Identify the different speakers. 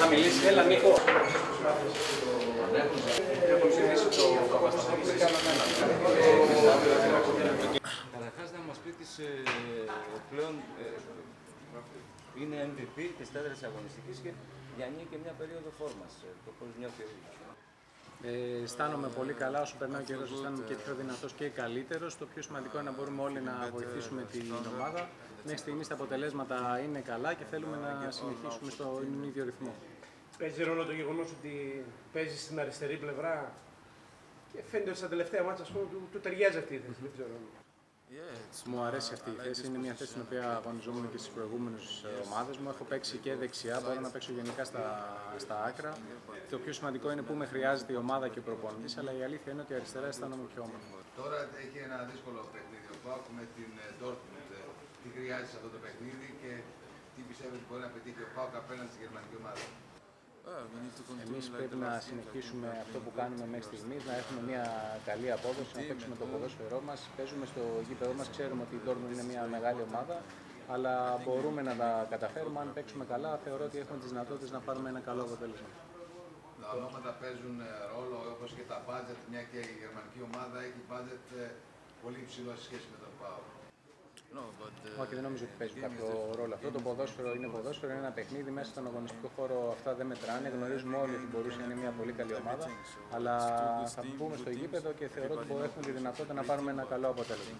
Speaker 1: Έλα, Νίκο. Έχουν ψηφίσει το Παπασταθόπουλο και κάναμε ένα.
Speaker 2: Καταρχάς να μας πεις τις ε, πλέον ε, είναι MVP της τέταρτης αγωνιστικής και διανύει και μια περίοδο φόρμας. ε, Το πώς νιώθει ο ίδιος.
Speaker 3: Ε, αισθάνομαι πολύ καλά. Όσο περνάει ο καιρός, αισθάνομαι και πιο δυνατός και καλύτερος. Το πιο σημαντικό είναι να μπορούμε όλοι να βοηθήσουμε την ομάδα. Μέχρι στιγμής τα αποτελέσματα είναι καλά και θέλουμε να συνεχίσουμε στον ίδιο ρυθμό.
Speaker 4: Παίζει ρόλο το γεγονός ότι παίζεις στην αριστερή πλευρά και φαίνεται ότι στα τελευταία μάτια ας πούμε, του, του ταιριάζει αυτή η θέση. Δεν ξέρω.
Speaker 3: Μου αρέσει αυτή η θέση. Είναι μια θέση στην οποία αγωνιζόμουν και στις προηγούμενες ομάδες μου. Έχω παίξει και δεξιά, μπορώ να παίξω γενικά στα, στα άκρα. Το πιο σημαντικό είναι που με χρειάζεται η ομάδα και ο προπονητής, αλλά η αλήθεια είναι ότι αριστερά αισθάνομαι πιο όμορφα.
Speaker 5: Τώρα έχει ένα δύσκολο παιχνίδι ο Πάουκ με την ε, Dortmund. Ε, Τι χρειάζεται σε αυτό το παιχνίδι και τι πιστεύεις ότι μπορεί να πετύχει ο Πάουκ απέναντι στη γερμανική ομάδα.
Speaker 3: Εμείς πρέπει να συνεχίσουμε αυτό που κάνουμε μέχρι στιγμής, να έχουμε μια καλή απόδοση, να παίξουμε το ποδόσφαιρό μας. Παίζουμε στο γήπεδο μας, ξέρουμε ότι η Dortmund είναι μια μεγάλη ομάδα, αλλά μπορούμε να τα καταφέρουμε. Αν παίξουμε καλά, θεωρώ ότι έχουμε τις δυνατότητες να πάρουμε ένα καλό αποτέλεσμα.
Speaker 5: Τα ονόματα παίζουν ε, ρόλο όπως και τα budget, μια και η γερμανική ομάδα έχει budget ε, πολύ υψηλό σε σχέση με τον Πάουκ.
Speaker 3: Όχι, δεν νομίζω ότι παίζει κάποιο ρόλο αυτό. Το ποδόσφαιρο είναι ποδόσφαιρο, είναι ένα παιχνίδι μέσα στον αγωνιστικό χώρο. Αυτά δεν μετράνε. Γνωρίζουμε όλοι ότι μπορούσε να είναι μια πολύ καλή ομάδα. Αλλά θα μπούμε στο γήπεδο και θεωρώ ότι έχουμε τη δυνατότητα να πάρουμε ένα καλό αποτέλεσμα.